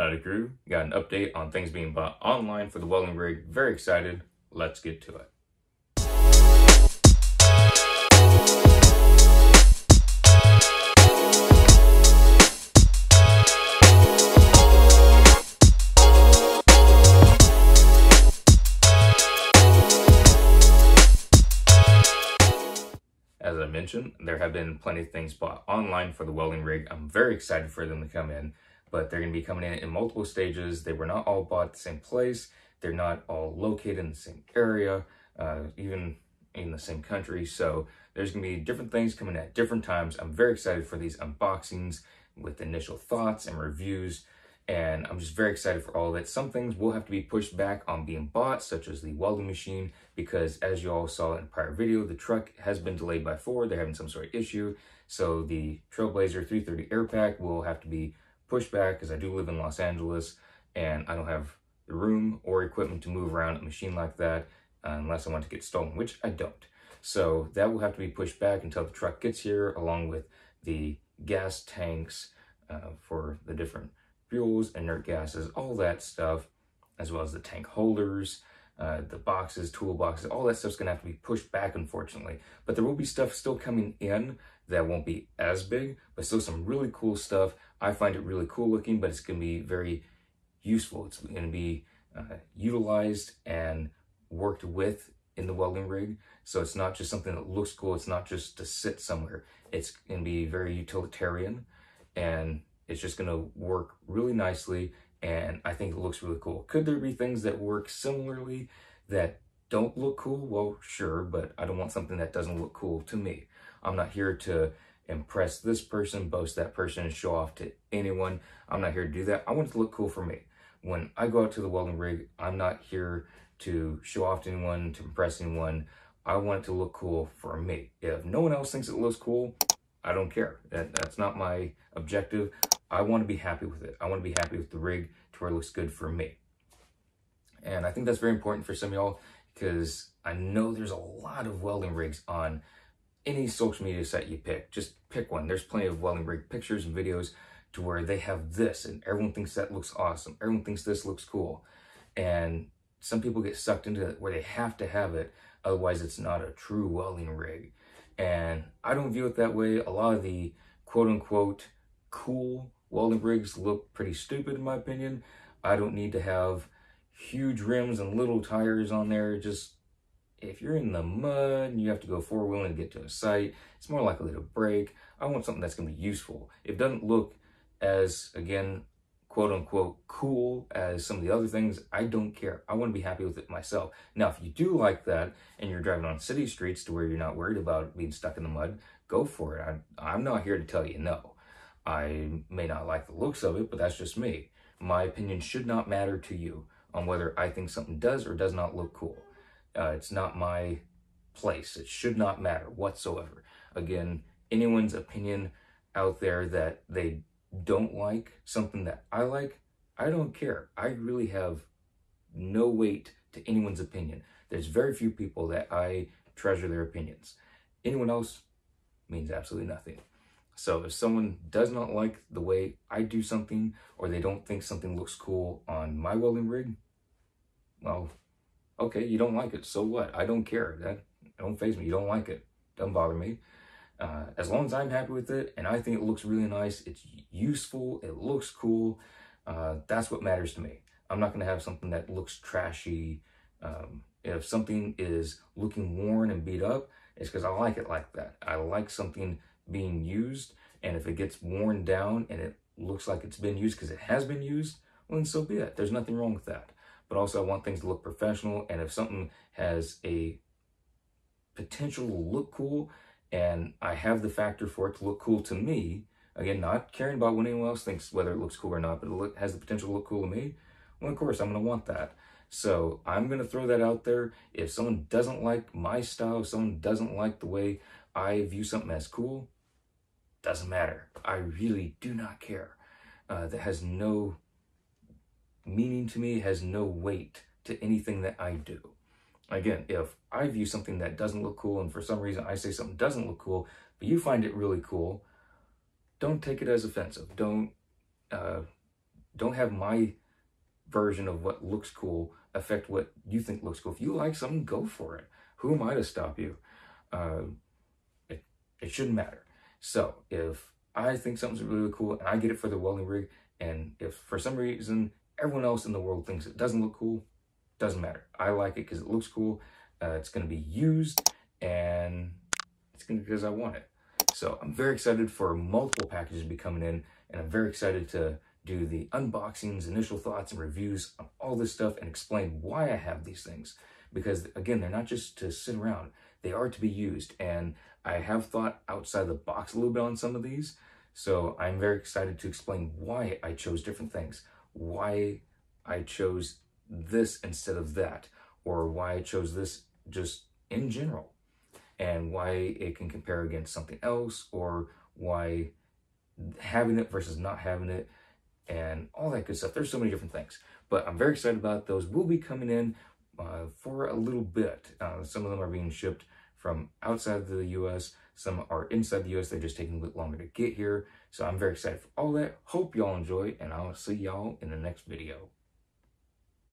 Howdy crew, got an update on things being bought online for the welding rig. Very excited, let's get to it. As I mentioned, there have been plenty of things bought online for the welding rig. I'm very excited for them to come in but they're going to be coming in in multiple stages. They were not all bought at the same place. They're not all located in the same area, uh, even in the same country. So there's going to be different things coming at different times. I'm very excited for these unboxings with initial thoughts and reviews. And I'm just very excited for all it. Some things will have to be pushed back on being bought, such as the welding machine, because as you all saw in prior video, the truck has been delayed by Ford. They're having some sort of issue. So the Trailblazer 330 Air Pak will have to be pushed back because I do live in Los Angeles and I don't have the room or equipment to move around a machine like that uh, unless I want to get stolen, which I don't. So that will have to be pushed back until the truck gets here along with the gas tanks uh, for the different fuels, inert gases, all that stuff, as well as the tank holders, uh, the boxes, toolboxes, all that stuff's gonna have to be pushed back, unfortunately. But there will be stuff still coming in that won't be as big, but still some really cool stuff. I find it really cool looking, but it's to be very useful. It's to be uh, utilized and worked with in the welding rig. So it's not just something that looks cool. It's not just to sit somewhere. It's to be very utilitarian and it's just to work really nicely. And I think it looks really cool. Could there be things that work similarly that don't look cool? Well, sure, but I don't want something that doesn't look cool to me. I'm not here to impress this person, boast that person, and show off to anyone. I'm not here to do that. I want it to look cool for me. When I go out to the welding rig, I'm not here to show off to anyone, to impress anyone. I want it to look cool for me. If no one else thinks it looks cool, I don't care. That, that's not my objective. I want to be happy with it. I want to be happy with the rig to where it looks good for me. And I think that's very important for some of y'all because I know there's a lot of welding rigs on any social media site you pick, just pick one. There's plenty of welding rig pictures and videos to where they have this and everyone thinks that looks awesome. Everyone thinks this looks cool. And some people get sucked into it where they have to have it. Otherwise, it's not a true welding rig. And I don't view it that way. A lot of the quote unquote cool welding rigs look pretty stupid in my opinion. I don't need to have huge rims and little tires on there. Just if you're in the mud and you have to go four wheeling to get to a site, it's more likely to break. I want something that's going to be useful. It doesn't look as, again, quote unquote, cool as some of the other things, I don't care. I want to be happy with it myself. Now, if you do like that and you're driving on city streets to where you're not worried about being stuck in the mud, go for it. I, I'm not here to tell you no. I may not like the looks of it, but that's just me. My opinion should not matter to you on whether I think something does or does not look cool. Uh, it's not my place. It should not matter whatsoever. Again, anyone's opinion out there that they don't like something that I like, I don't care. I really have no weight to anyone's opinion. There's very few people that I treasure their opinions. Anyone else means absolutely nothing. So if someone does not like the way I do something or they don't think something looks cool on my welding rig, well, okay, you don't like it, so what? I don't care. That don't faze me. You don't like it, Don't bother me. Uh, as long as I'm happy with it and I think it looks really nice, it's useful, it looks cool, uh, that's what matters to me. I'm not going to have something that looks trashy. Um, if something is looking worn and beat up, it's because I like it like that. I like something being used, and if it gets worn down and it looks like it's been used because it has been used, well, then so be it. There's nothing wrong with that but also I want things to look professional. And if something has a potential to look cool and I have the factor for it to look cool to me, again, not caring about what anyone else thinks, whether it looks cool or not, but it has the potential to look cool to me, well, of course, I'm going to want that. So I'm going to throw that out there. If someone doesn't like my style, if someone doesn't like the way I view something as cool, doesn't matter. I really do not care. Uh, that has no meaning to me has no weight to anything that I do. Again, if I view something that doesn't look cool and for some reason I say something doesn't look cool, but you find it really cool, don't take it as offensive. Don't uh, Don't have my version of what looks cool affect what you think looks cool. If you like something, go for it. Who am I to stop you? Uh, it, it shouldn't matter. So if I think something's really cool and I get it for the welding rig, and if for some reason everyone else in the world thinks it doesn't look cool, doesn't matter. I like it because it looks cool. Uh, it's going to be used and it's going to because I want it. So I'm very excited for multiple packages to be coming in and I'm very excited to do the unboxings, initial thoughts and reviews on all this stuff and explain why I have these things. Because again, they're not just to sit around, they are to be used. And I have thought outside the box a little bit on some of these. So I'm very excited to explain why I chose different things, why I chose this instead of that, or why I chose this just in general, and why it can compare against something else, or why having it versus not having it, and all that good stuff. There's so many different things, but I'm very excited about those. Will be coming in uh, for a little bit. Uh, some of them are being shipped from outside the US. Some are inside the US. They're just taking a bit longer to get here. So I'm very excited for all that. Hope y'all enjoy, and I'll see y'all in the next video.